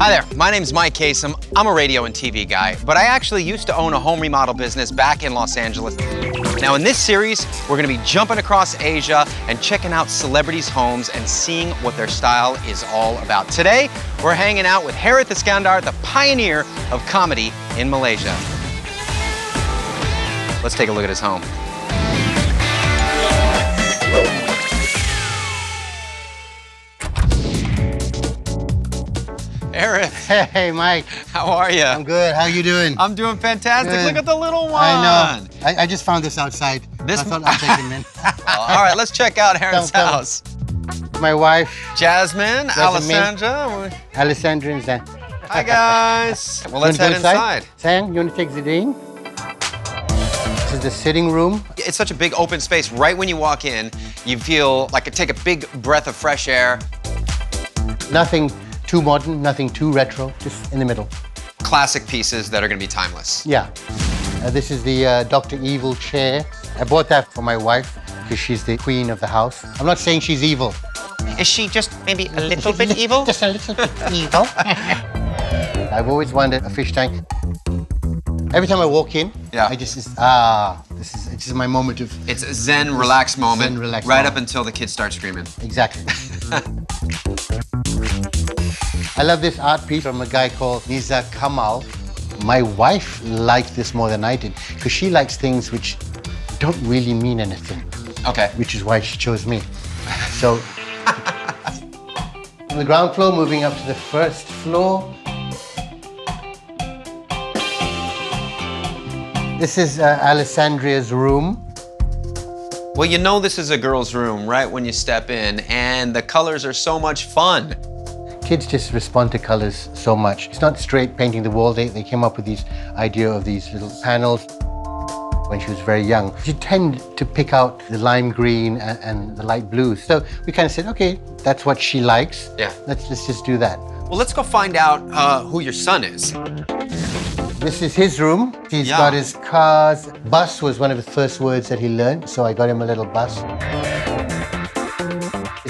Hi there, my name's Mike Kasem. I'm a radio and TV guy, but I actually used to own a home remodel business back in Los Angeles. Now in this series, we're gonna be jumping across Asia and checking out celebrities' homes and seeing what their style is all about. Today, we're hanging out with Harith Iskander, the pioneer of comedy in Malaysia. Let's take a look at his home. Harith, Hey, Mike. how are you? I'm good. How you doing? I'm doing fantastic. Good. Look at the little one. I know. I, I just found this outside. This I thought I'd take him in. all right, let's check out come. house. My wife, Jasmine, Jasmine. Alessandra. Alessandra, is there. Hi, guys. Well, let's head inside. Sang, you want to take the Zidane? This is the sitting room. It's such a big open space. Right when you walk in, you feel like it take a big breath of fresh air. Nothing too modern, nothing too retro, just in the middle. Classic pieces that are going to be timeless. Yeah. Uh, this is the uh, Dr. Evil chair. I bought that for my wife because she's the queen of the house. I'm not saying she's evil. Is she just maybe a little bit evil? Just a little bit evil. I've always wanted a fish tank. Every time I walk in, Yeah. I just, it's- ah, this is, this is my moment of, It's a zen, relaxed moment, Zen, relaxed right moment. up until the kids start screaming. exactly. I love this art piece from a guy called Niza Kamal. My wife liked this more than I did because she likes things which don't really mean anything, Okay. which is why she chose me. So, on the ground floor, moving up to the first floor. This is uh, Alessandra's room. Well, you know this is a girl's room right when you step in, and the colors are so much fun. Kids just respond to colors so much. It's not straight painting the wall. They, they came up with this idea of these little panels when she was very young. She tend to pick out the lime green and, and the light blue. So we kind of said, okay, that's what she likes. Yeah. Let's, let's just do that. Well, let's go find out uh, who your son is. This is his room. He's Yeah. got his cars. Bus was one of the first words that he learned, so I got him a little bus.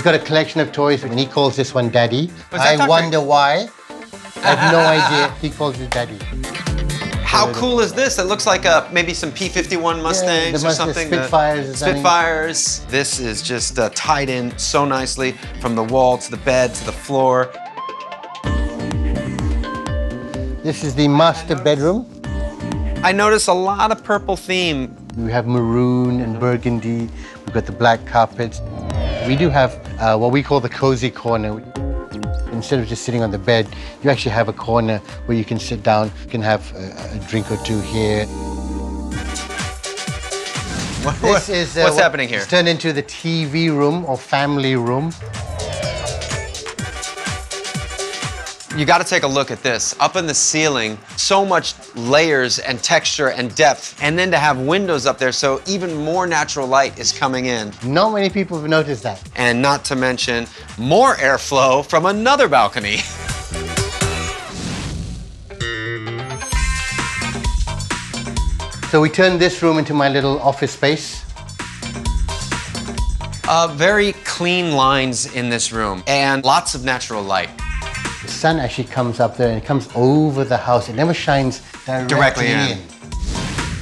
Got a collection of toys, and he calls this one Daddy. I wonder why. I have no idea. He calls it Daddy. How cool is this? It looks like uh, maybe some P-51 Mustangs the or something. Spitfires The. Spitfires. This is just uh, tied in so nicely from the wall to the bed to the floor. This is the master bedroom. I notice a lot of purple theme. We have maroon and burgundy. We've got the black carpets. We do have uh, what we call the cozy corner. Instead of just sitting on the bed, you actually have a corner where you can sit down. You can have a, a drink or two here. What- This is uh, what's what- happening here? It's turned into the TV room or family room. You got to take a look at this. Up in the ceiling, so much layers and texture and depth. And then to have windows up there so even more natural light is coming in. Not many people have noticed that. And not to mention more airflow from another balcony. So we turned this room into my little office space. Uh, very clean lines in this room and lots of natural light. The sun actually comes up there and it comes over the house. It never shines directly, Directly in. in.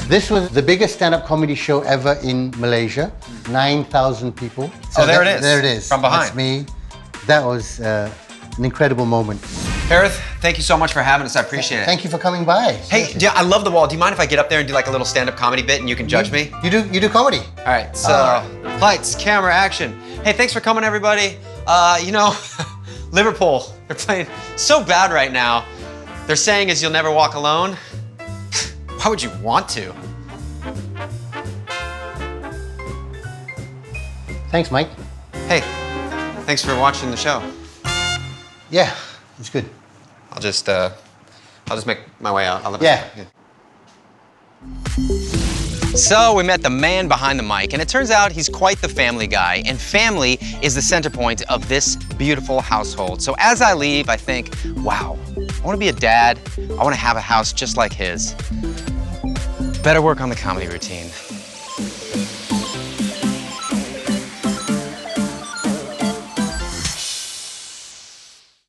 This was the biggest stand-up comedy show ever in Malaysia. 9,000 people. Oh, there that- it is. There it is. From behind. That's me. That was uh, an incredible moment. Harith, thank you so much for having us. I appreciate it. Thank you for coming by. Hey, yeah, I love the wall. Do you mind if I get up there and do like a little stand-up comedy bit and you can judge me? You do you do comedy? All right, so All lights, camera, action. Hey, thanks for coming, everybody. Uh, you know, Liverpool, they're playing so bad right now. They're saying is you'll never walk alone. Why would you want to? Thanks, Mike. Hey, thanks for watching the show. Yeah, it's good. I'll just, uh, I'll just make my way out. I'll let Yeah. So we met the man behind the mic, and it turns out he's quite the family guy, and family is the center point of this beautiful household. So as I leave, I think, wow, I want to be a dad. I want to have a house just like his. Better work on the comedy routine.